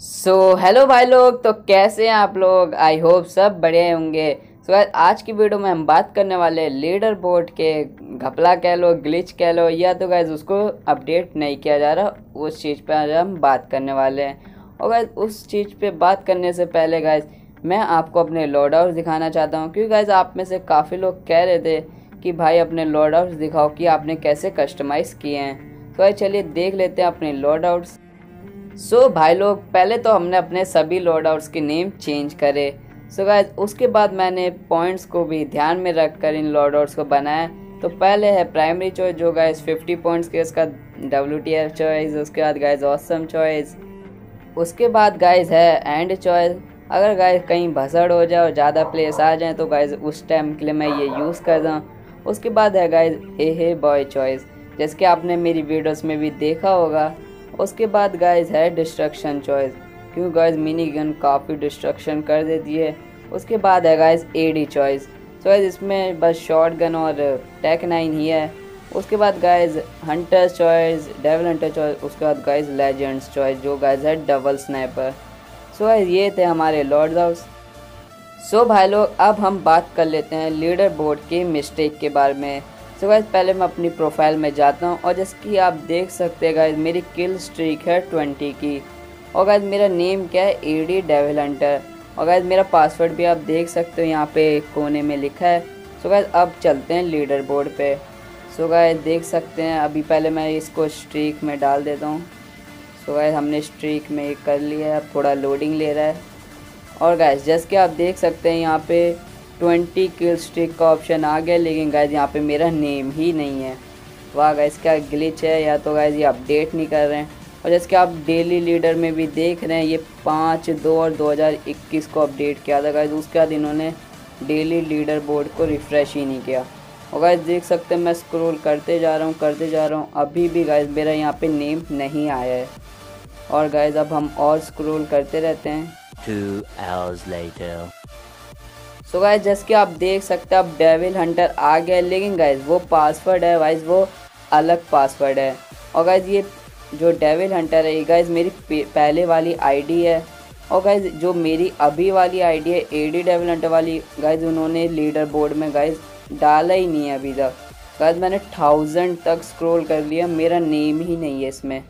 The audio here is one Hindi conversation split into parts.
सो so, हेलो भाई लोग। तो कैसे हैं आप लोग? आई होप सब बढ़िया होंगे। सो so, आज की वीडियो में हम बात करने वाले लीडर बोर्ड के घपला कह लो ग्लिच कह लो या तो गैस उसको अपडेट नहीं किया जा रहा उस चीज़ पे आज हम बात करने वाले हैं। और गैस उस चीज़ पे बात करने से पहले गैस मैं आपको अपने लॉड आउट दिखाना चाहता हूँ क्योंकि गैस आप में से काफ़ी लोग कह रहे थे कि भाई अपने लॉड आउट्स दिखाओ कि आपने कैसे कस्टमाइज़ किए हैं? तो चलिए देख लेते हैं अपने लॉड आउट्स सो so, भाई लोग पहले तो हमने अपने सभी लोड आउट्स के नेम चेंज करे। सो so, गाइज़ उसके बाद मैंने पॉइंट्स को भी ध्यान में रख कर इन लोड आउट्स को बनाया। तो पहले है प्राइमरी चॉइस जो गाइज़ 50 पॉइंट्स के उसका डब्ल्यू टी एफ़ चॉइस उसके बाद गाइज़ ऑसम चॉइस उसके बाद गाइज़ है एंड चॉइस अगर गाइज़ कहीं भसड़ हो जाए और ज़्यादा प्लेस आ जाए तो गाइज़ उस टाइम के लिए मैं ये यूज़ कर दूँ उसके बाद है guys hey hey boy choice जैसे कि आपने मेरी वीडियोस में भी देखा होगा उसके बाद गाइज़ है डिस्ट्रक्शन चॉइस क्यों गाइज़ मिनी गन काफ़ी डिस्ट्रक्शन कर देती है. उसके बाद है गाइज़ ए डी चॉइस तो इसमें बस शॉर्ट गन और टेक नाइन ही है. उसके बाद guys hunter choice devil hunter choice उसके बाद गाइज़ लेजेंड्स चॉइस जो गाइज़ है डबल स्नैपर सो गाइज़ ये थे हमारे लॉर्ड हाउस सो भाई लोग, अब हम बात कर लेते हैं लीडर बोर्ड के मिस्टेक के बारे में. सो गाइज़ पहले मैं अपनी प्रोफ़ाइल में जाता हूँ और जैसे कि आप देख सकते हैं गाइज़ मेरी किल स्ट्रीक है ट्वेंटी की। और गाइज़ मेरा नेम क्या है? ए डी डेविल हंटर और गाइज़ मेरा पासवर्ड भी आप देख सकते हो, यहाँ पे कोने में लिखा है। सो गाइज़ अब चलते हैं लीडर बोर्ड पे। सो गाइज़ देख सकते हैं, अभी पहले मैं इसको स्ट्रीक में डाल देता हूँ। सो गाइज़ हमने स्ट्रीक में कर लिया है, अब थोड़ा लोडिंग ले रहा है। और गाइज़ जैसे कि आप देख सकते हैं, यहाँ पे ट्वेंटी किल स्ट्रिक का ऑप्शन आ गया, लेकिन गाइज़ यहाँ पे मेरा नेम ही नहीं है। वाह गाइज़ क्या ग्लिच है? या तो गाइज़ ये अपडेट नहीं कर रहे हैं। और जैसे कि आप डेली लीडर में भी देख रहे हैं, ये पाँच दो और 2021 को अपडेट किया था गाइज़ उसके बाद इन्होंने डेली लीडर बोर्ड को रिफ़्रेश ही नहीं किया। और गाइज़ देख सकते हैं, मैं स्क्रॉल करते जा रहा हूँ, करते जा रहा हूँ, अभी भी गाइज़ मेरा यहाँ पे नेम नहीं आया है। और गाइज़ अब हम और स्क्रॉल करते रहते हैं। Two hours later. So guys जैसे कि आप देख सकते हैं, अब डेविल हंटर आ गया लेकिन गाइज़ वो पासवर्ड है वाइज वो अलग पासवर्ड है। और गाइज़ ये जो डेविल हंटर है, ये गाइज़ मेरी पहले वाली आईडी है। और गाइज़ जो मेरी अभी वाली आईडी है एडी डेविल हंटर वाली गाइज़ उन्होंने लीडर बोर्ड में गाइज़ डाला ही नहीं है अभी तक। गाइज़ मैंने थाउज़ेंड तक स्क्रॉल कर लिया, मेरा नेम ही नहीं है इसमें।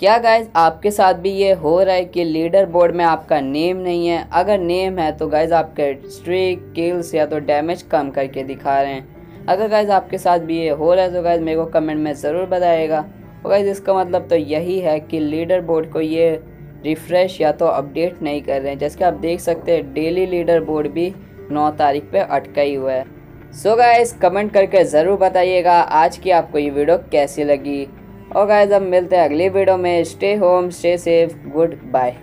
क्या गाइज़ आपके साथ भी ये हो रहा है कि लीडर बोर्ड में आपका नेम नहीं है? अगर नेम है तो गाइज़ आपके स्ट्रिक किल्स या तो डैमेज कम करके दिखा रहे हैं। अगर गाइज़ आपके साथ भी ये हो रहा है तो गाइज़ मेरे को कमेंट में ज़रूर बताएगा। और गाइज़ इसका मतलब तो यही है कि लीडर बोर्ड को ये रिफ़्रेश या तो अपडेट नहीं कर रहे हैं। जैसे आप देख सकते हैं डेली लीडर बोर्ड भी नौ तारीख पर अटका ही हुआ है। सो so गाइज़ कमेंट करके ज़रूर बताइएगा आज की आपको ये वीडियो कैसी लगी। और गाइस अब मिलते हैं अगली वीडियो में. Stay home stay safe good bye